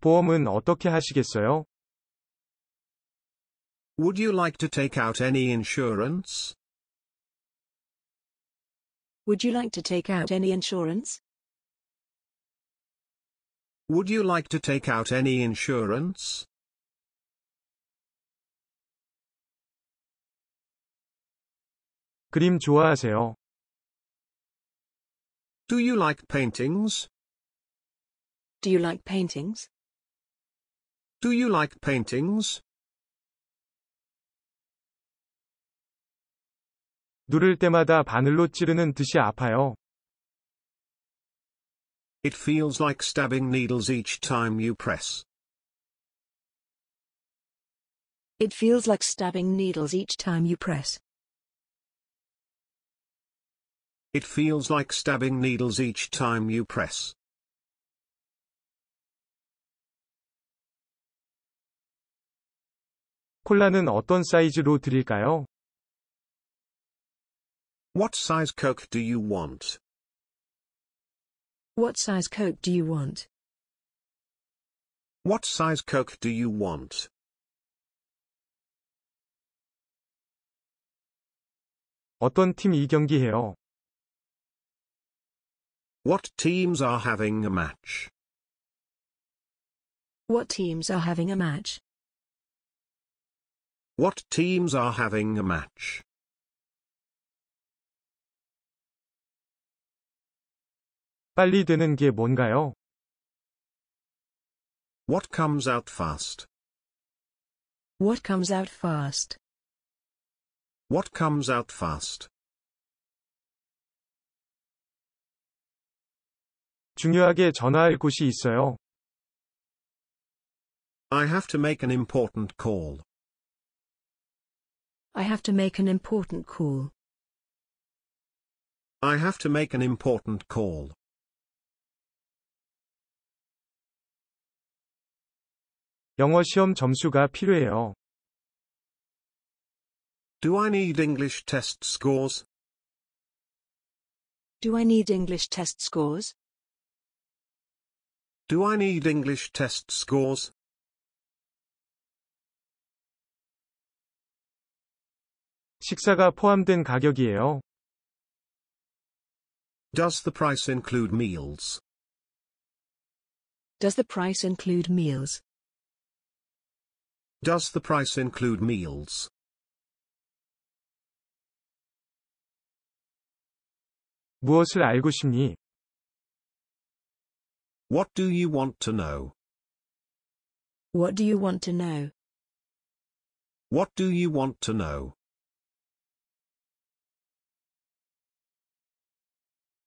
보험은 어떻게 하시겠어요? Would you like to take out any insurance? Would you like to take out any insurance? Would you like to take out any insurance? 그림 좋아하세요? Do you like paintings? Do you like paintings? Do you like paintings? 누를 때마다 바늘로 찌르는 듯이 아파요. It feels like stabbing needles each time you press. It feels like stabbing needles each time you press. It feels like stabbing needles each time you press. 콜라는 어떤 사이즈로 드릴까요? What size Coke do you want? What size Coke do you want? What size Coke do you want? 어떤 팀 이 경기 해요? What teams are having a match? What teams are having a match? What teams are having a match? 빨리 되는 게 뭔가요? What comes out fast? What comes out fast? What comes out fast? 중요하게 전화할 곳이 있어요. I have to make an important call. I have to make an important call. I have to make an important call. 영어 시험 점수가 필요해요. Do I need English test scores? Do I need English test scores? Do I need English test scores? 식사가 포함된 가격이에요. Does the price include meals? Does the price include meals? Does the price include meals? 무엇을 알고 싶니? What do you want to know? What do you want to know? What do you want to know?